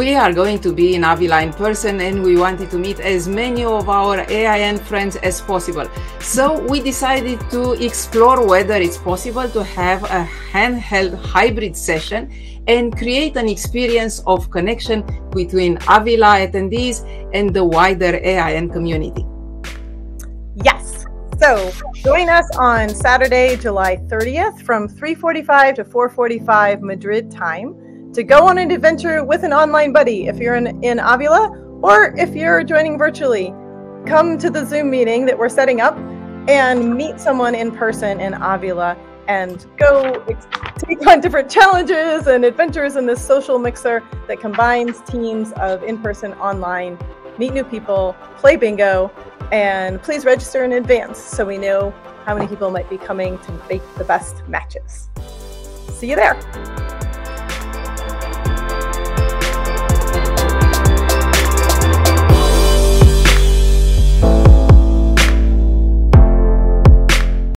we are going to be in Avila in person and we wanted to meet as many of our AIN friends as possible. So we decided to explore whether it's possible to have a handheld hybrid session and create an experience of connection between Avila attendees and the wider AIN community. Yes. So join us on Saturday, July 30th from 3:45 to 4:45 Madrid time to go on an adventure with an online buddy if you're in, in Avila or if you're joining virtually. Come to the Zoom meeting that we're setting up and meet someone in person in Avila and go take on different challenges and adventures in this social mixer that combines teams of in person, online, meet new people, play bingo, and please register in advance so we know how many people might be coming to make the best matches. See you there.